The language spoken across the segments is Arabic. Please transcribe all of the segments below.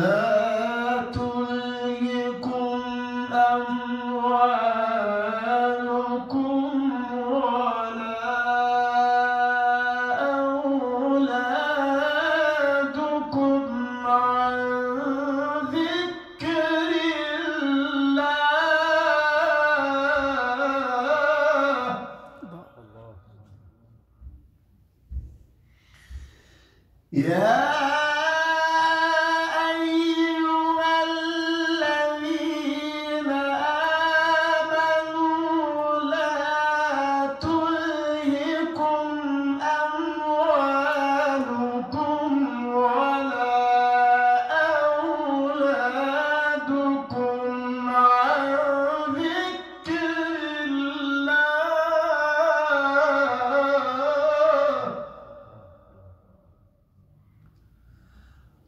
لا تلهكم أموالكم ولا أولادكم عن ذكر الله. يا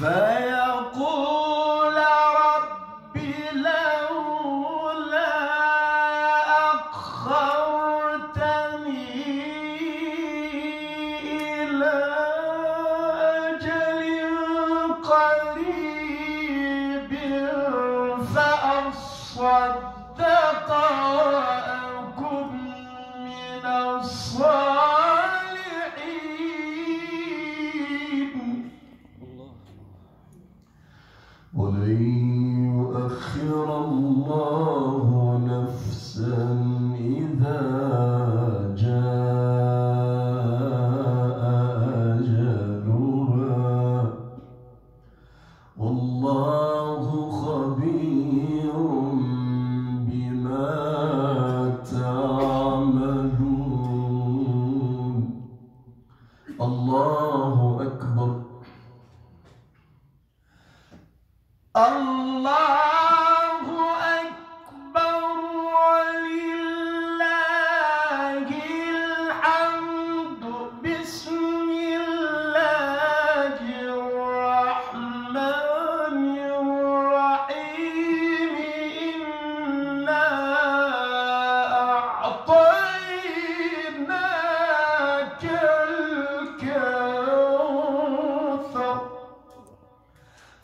فيقول رب لولا إلى أجل قريب وأكن من الصالحين. ولن يؤخر الله نفسا إذا جاء أجلها. والله خبير بما تعملون. الله أكبر.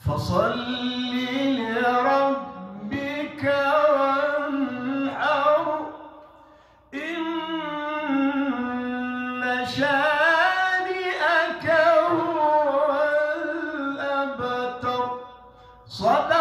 فصل لربك وانحر. إن شانئك هو الأبتر. صدق